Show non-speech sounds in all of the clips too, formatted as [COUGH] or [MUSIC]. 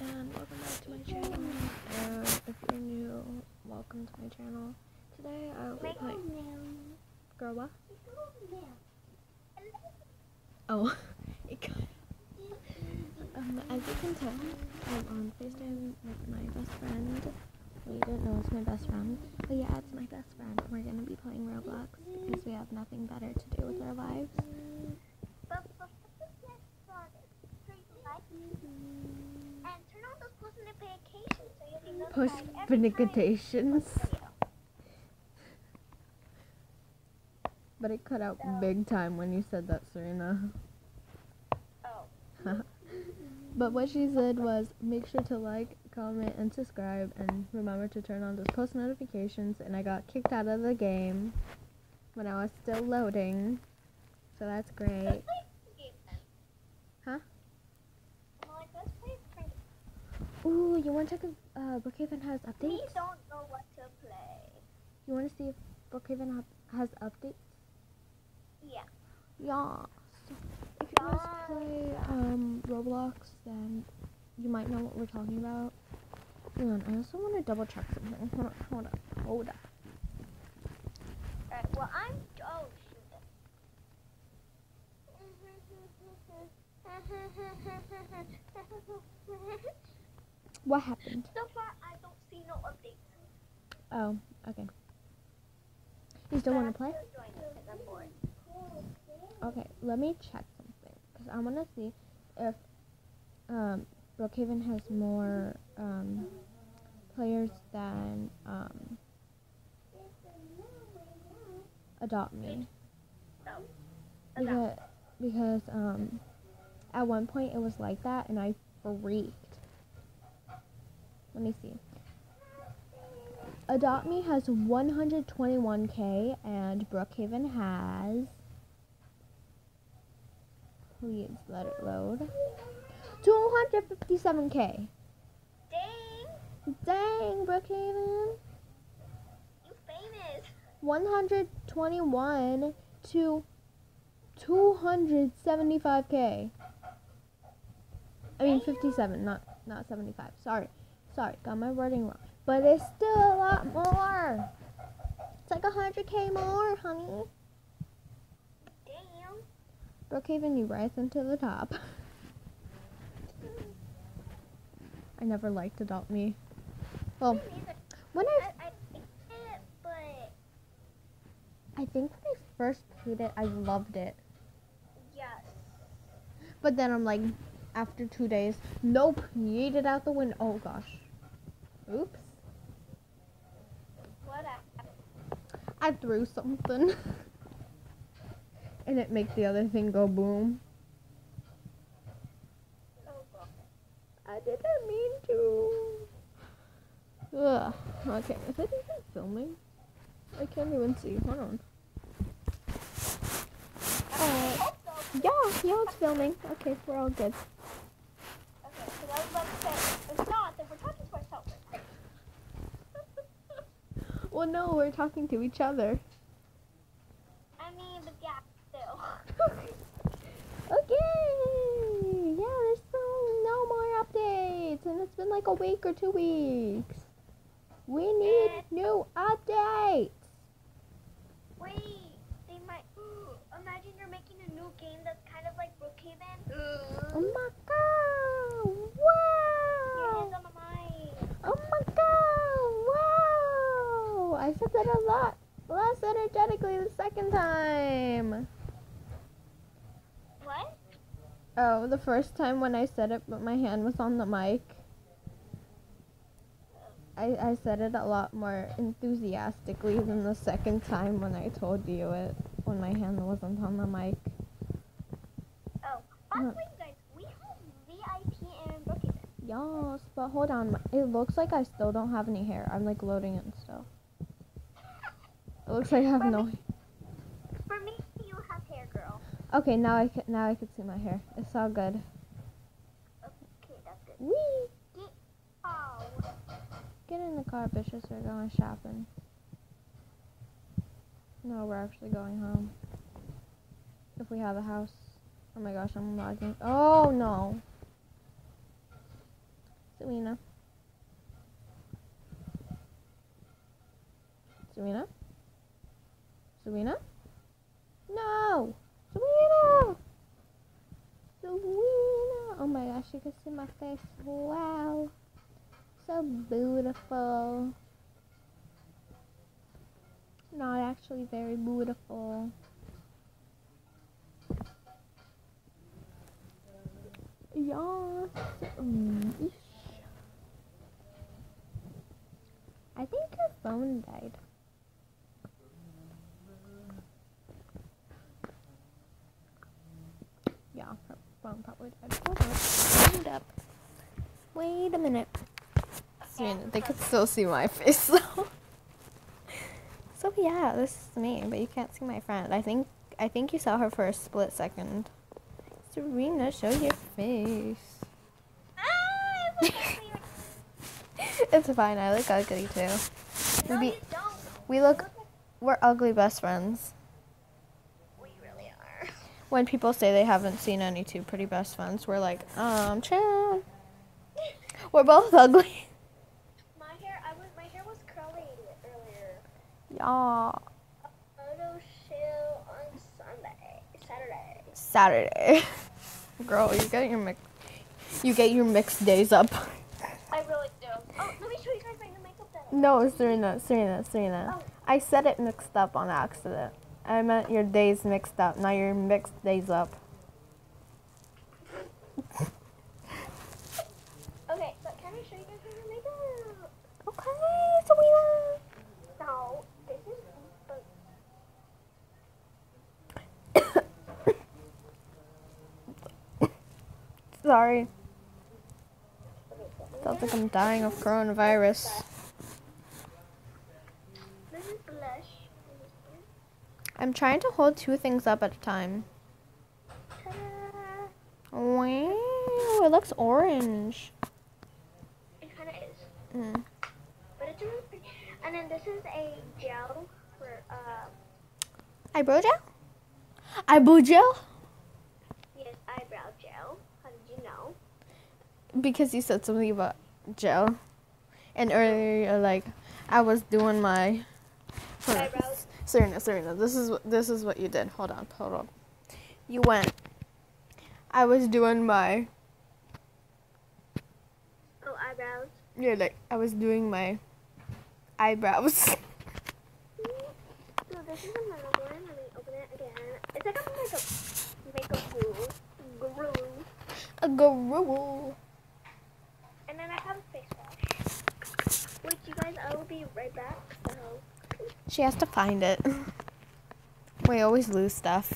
and welcome back to my channel. Uh, if you're new, welcome to my channel. Today I will be playing. Girl, what? Oh, [LAUGHS] it. Um, as you can tell, I'm on FaceTime with my best friend. You didn't know it's my best friend, but yeah, it's my best friend. We're gonna be playing Roblox because we have nothing better to do with our lives. Post notifications. But it cut out big time when you said that, Cerina. Oh. [LAUGHS] but what she said was make sure to like, comment, and subscribe, and remember to turn on those post notifications. And I got kicked out of the game when I was still loading. So that's great. Huh? Ooh, you want to check if uh, Brookhaven has We updates? don't know what to play. You want to see if Brookhaven ha- has updates? Yeah. Yeah. So if you guys play um, Roblox, then you might know what we're talking about. Hang on, I also want to double check something. [LAUGHS] Hold on, hold on, hold on. Alright, well, I'm. Oh, [LAUGHS] shoot. What happened? so far, I don't see no updates. Oh, okay. You still want to play? still joining 'cause I'm bored. Okay, let me check something because I want to see if um, Brookhaven has more um, players than um, Adopt Me. So, Because, because um, at one point it was like that and I freaked. Let me see. Adopt Me has 121k and Brookhaven has. Please let it load. 257k. dang, Dang, Brookhaven. you famous. 121 to 275k. I mean 57, not not 75. Sorry. Sorry, got my wording wrong. But it's still a lot more. It's like 100k more, honey. Damn. Brookhaven, you rise into the top. I never liked Adopt Me. Well, when I, I, I think it, but I think when I first played it, I loved it. yes. But then I'm like, after two days, nope, yeet it out the window. Oh gosh. Oops. What I, I threw something. and it makes the other thing go boom. oh, I didn't mean to. Ugh. Okay, is it even filming? I can't even see. Hold on. I Uh. Yeah, yeah, it's filming. Okay, we're all good. Okay, because I was about to say, if not, then we're talking to ourselves. Well, no, we're talking to each other. I mean, but yeah, still. [LAUGHS] Okay. Yeah, there's still no more updates, and it's been like a week or two weeks. We need new updates. Wait, they might. [GASPS] Imagine you're making a new game that's kind of like Brookhaven. Oh my god! Your Wow! hands on the mic. Oh my god! Wow! I said a lot less energetically the second time. What? Oh, the first time when I said it, but my hand was on the mic. I, I said it a lot more enthusiastically than the second time when I told you it when my hand wasn't on the mic. Oh, by the Uh. way, guys, we have VIP in Brookhaven. Yes, but hold on. It looks like I still don't have any hair. I'm like loading it still. It looks like I have For no. me- For me, you have hair, girl. Okay, now I can now I can see my hair. It's all good. Okay, that's good. Wee! Oh, Get in the car, bitches. We're going shopping. No, we're actually going home. If we have a house. Oh my gosh, I'm lagging. Oh no. Cerina. Cerina? Cerina? No! Cerina! Cerina! Oh my gosh, you can see my face. Wow. So beautiful. Not actually very beautiful. Yes. Mm. I think your phone died. Yeah, her phone probably died. Hold on. Hold up. Wait a minute. Cerina, they could still see my face [LAUGHS] though. so yeah, this is me, but you can't see my friend. I think I think you saw her for a split second. Cerina, show your face. Ah, it looks [LAUGHS] like weird. it's fine. I look ugly too. No, don't. We look. We're ugly best friends. we really are. When people say they haven't seen any two pretty best friends, we're like, um, chill. We're both ugly. [LAUGHS] My hair, I was, my hair was curly earlier. Yeah. Photo shoot on Sunday, Saturday. Saturday. [LAUGHS] Girl, you get your mix. You get your mixed days up. I really do. Oh, let me show you guys my new makeup that No, Cerina, Cerina, Cerina. Oh. I said it mixed up on accident. I meant your days mixed up, not your mixed days up. Okay, but can I show you guys my new makeup? Okay, Cerina. No, this is. But Sorry. Sounds like I'm dying of coronavirus. This is blush. I'm trying to hold two things up at a time. Wow, it looks orange. It kind of is, Mm. but it's really pretty. And then this is a gel for um Eyebrow gel? Eyebrow gel? How did you know? Because you said something about gel. And earlier, like, I was doing my. Eyebrows. Cerina, Cerina, this is what this is what you did. Hold on, hold on. You went. I was doing my. Oh, eyebrows. You're like, I was doing my eyebrows. [LAUGHS] So this is another one. Let me open it again. It's like a makeup makeup glue. Glue. A guru. And then I have a face wash. Which you guys, I will be right back. So She has to find it. We always lose stuff.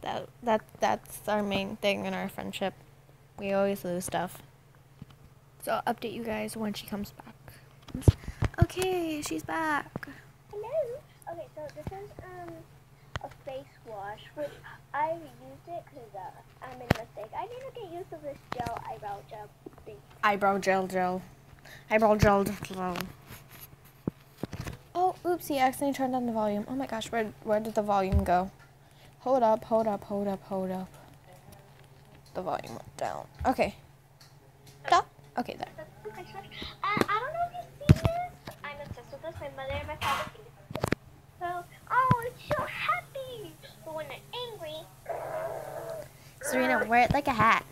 That that that's our main thing in our friendship. We always lose stuff. So I'll update you guys when she comes back. Okay, she's back. hello. Okay, so this is um wash, which I used it because uh, I made a mistake. I need to get used to this gel eyebrow gel thing. Eyebrow gel gel. Eyebrow gel gel. Oh, oopsie, I accidentally turned down the volume. Oh my gosh, where where did the volume go? Hold up, hold up, hold up, hold up. The volume went down. Okay. Stop. Okay, there. That's the face wash. And I don't know if you've seen this. I'm obsessed with this. My mother and my father see Oh, it's so happy. But when they're angry, Cerina, wear it like a hat.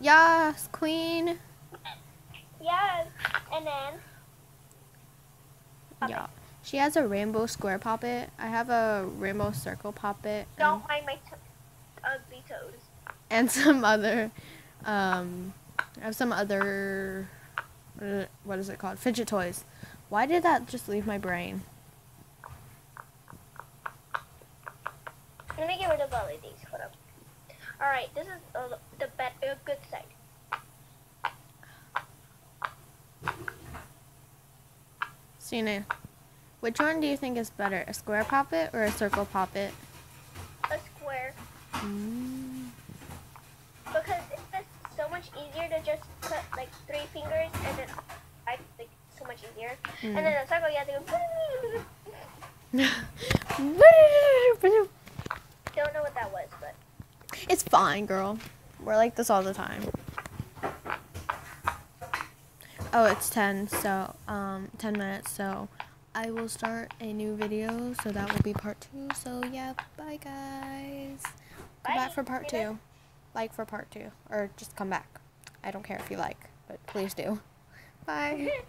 Yes, queen. yes. And then Yeah. She has a rainbow square poppet. I have a rainbow circle poppet. Don't mind my ugly toes. and [LAUGHS] some other, um, I have some other, uh, what is it called? Fidget toys. Why did that just leave my brain? Let me get rid of all of these. Hold up. All right, this is uh, the bad, uh, good side. Cerina, which one do you think is better? A square poppet or a circle poppet? A square Mm. because it's so much easier to just put like three fingers and then much easier. And then a circle, you have to go. [LAUGHS] Don't know what that was, but It's fine, girl. We're like this all the time. Oh, it's 10, so, um, 10 minutes, so I will start a new video, so that will be part 2. So, yeah, bye, guys. Come back for part 2. Like for part 2. Or just come back. I don't care if you like, but please do. Bye. [LAUGHS]